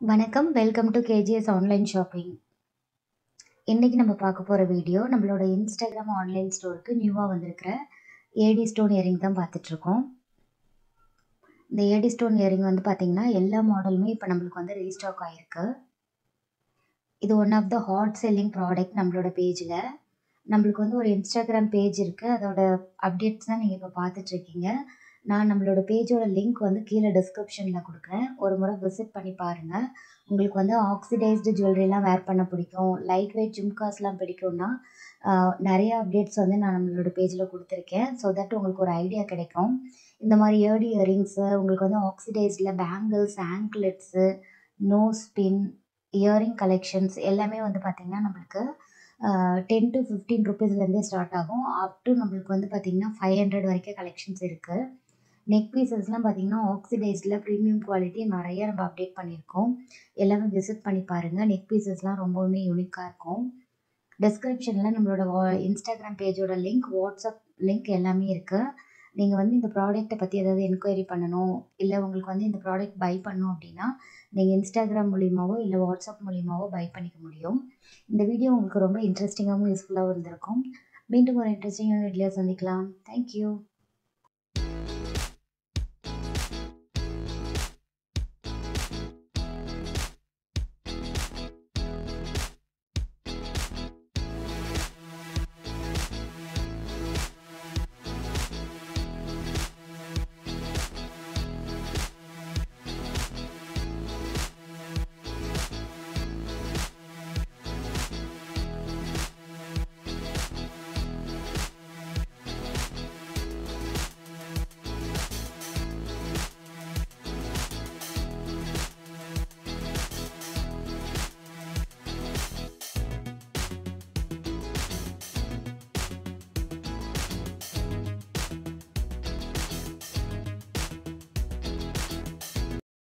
வணக்கம். Welcome to KGS online shopping இன்றைக்கி நம்ம பார்க்க போகிற வீடியோ நம்மளோட இன்ஸ்டாகிராம் ஆன்லைன் ஸ்டோருக்கு நியூவாக வந்திருக்கிற ஏடி ஸ்டோன் இயரிங் தான் பார்த்துட்ருக்கோம் இந்த ஏடி ஸ்டோன் இயரிங் வந்து பார்த்திங்கன்னா எல்லா மாடலுமே இப்போ நம்மளுக்கு வந்து ரீஸ்டாக் ஆகிருக்கு இது one of the hot selling product நம்மளோட பேஜில் நம்மளுக்கு வந்து ஒரு இன்ஸ்டாகிராம் பேஜ் இருக்குது அதோட அப்டேட்ஸ் தான் நீங்கள் இப்போ பார்த்துட்ருக்கீங்க நான் நம்மளோட பேஜோட லிங்க் வந்து கீழே டிஸ்கிரிப்ஷனில் கொடுக்குறேன். ஒரு முறை விசிட் பண்ணி பாருங்கள் உங்களுக்கு வந்து ஆக்சிடைஸ்டு ஜுவல்லரிலாம் வேர் பண்ண பிடிக்கும். லைட் வெயிட் ஜும்காஸ்லாம் பிடிக்கும்னா நிறைய அப்டேட்ஸ் வந்து நான் நம்மளோட பேஜில் கொடுத்துருக்கேன். ஸோ தட் உங்களுக்கு ஒரு ஐடியா கிடைக்கும். இந்த மாதிரி இயர்டி இயரிங்ஸு உங்களுக்கு வந்து ஆக்சிடைஸ்டில் bangles anklets nose pin earring collections எல்லாமே வந்து பார்த்திங்கன்னா நம்மளுக்கு டென் டு ஃபிஃப்டீன் ருபீஸ்லேருந்தே ஸ்டார்ட் ஆகும். அப் டு நம்மளுக்கு வந்து பார்த்திங்கன்னா ஃபைவ் ஹண்ட்ரட் வரைக்கும் கலெக்ஷன்ஸ் இருக்குது நெக் பீசஸ்லாம் பார்த்திங்கன்னா ஆக்சிடைஸில் ப்ரீமியம் குவாலிட்டி நிறைய நம்ம அப்டேட் பண்ணியிருக்கோம். எல்லாமே விசிட் பண்ணி பாருங்கள் நெக் பீசஸ்லாம் ரொம்பவுமே யூனிக்காக இருக்கும். டிஸ்கிரிப்ஷனில் நம்மளோட வா இன்ஸ்டாகிராம் பேஜோட லிங்க் வாட்ஸ்அப் லிங்க் எல்லாமே இருக்குது நீங்கள் வந்து இந்த ப்ராடக்ட்டை பற்றி ஏதாவது என்கொயரி பண்ணணும் இல்லை உங்களுக்கு வந்து இந்த ப்ராடக்ட் பை பண்ணணும் அப்படின்னா நீங்கள் இன்ஸ்டாகிராம் மூலியமாகவோ இல்லை வாட்ஸ்அப் மூலியமாவோ பை பண்ணிக்க முடியும். இந்த வீடியோ உங்களுக்கு ரொம்ப இன்ட்ரெஸ்டிங்காகவும் யூஸ்ஃபுல்லாகவும் இருந்திருக்கும். மீண்டும் ஒரு இன்ட்ரெஸ்டிங்கான வீடியோ சந்திக்கலாம். தேங்க்யூ